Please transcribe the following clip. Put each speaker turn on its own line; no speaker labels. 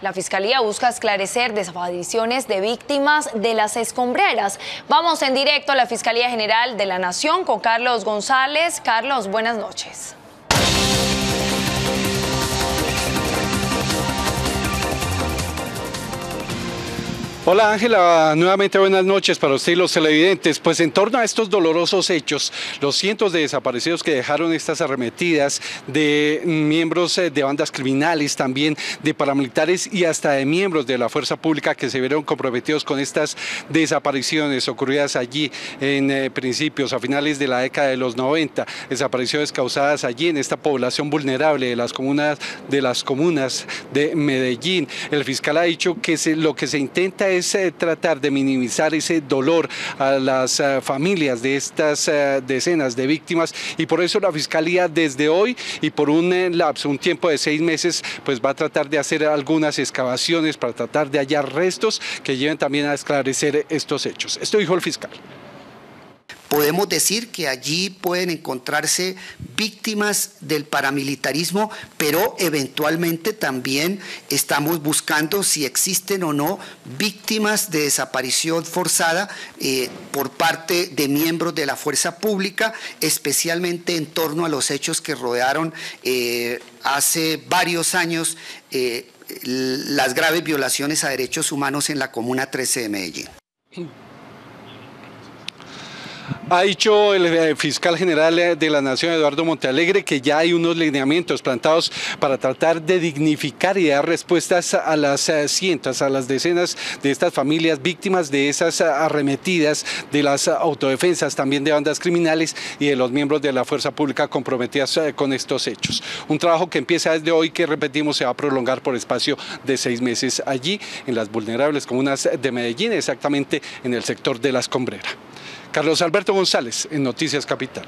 La Fiscalía busca esclarecer desapariciones de víctimas de las escombreras. Vamos en directo a la Fiscalía General de la Nación con Carlos González. Carlos, buenas noches.
Hola Ángela, nuevamente buenas noches para usted y los televidentes. Pues en torno a estos dolorosos hechos, los cientos de desaparecidos que dejaron estas arremetidas de miembros eh, de bandas criminales, también de paramilitares y hasta de miembros de la fuerza pública que se vieron comprometidos con estas desapariciones ocurridas allí en eh, principios, a finales de la década de los 90, desapariciones causadas allí en esta población vulnerable de las comunas de, las comunas de Medellín. El fiscal ha dicho que lo que se intenta es es eh, tratar de minimizar ese dolor a las eh, familias de estas eh, decenas de víctimas y por eso la Fiscalía desde hoy y por un lapso, un tiempo de seis meses, pues va a tratar de hacer algunas excavaciones para tratar de hallar restos que lleven también a esclarecer estos hechos. Esto dijo el fiscal.
Podemos decir que allí pueden encontrarse víctimas del paramilitarismo, pero eventualmente también estamos buscando si existen o no víctimas de desaparición forzada eh, por parte de miembros de la fuerza pública, especialmente en torno a los hechos que rodearon eh, hace varios años eh, las graves violaciones a derechos humanos en la Comuna 13 de Medellín.
Ha dicho el eh, fiscal general eh, de la Nación, Eduardo Montealegre, que ya hay unos lineamientos plantados para tratar de dignificar y dar respuestas a las eh, cientos, a las decenas de estas familias víctimas de esas arremetidas, de las autodefensas, también de bandas criminales y de los miembros de la fuerza pública comprometidas con estos hechos. Un trabajo que empieza desde hoy, que repetimos, se va a prolongar por espacio de seis meses allí, en las vulnerables comunas de Medellín, exactamente en el sector de la escombrera. Carlos Alberto González, en Noticias Capital.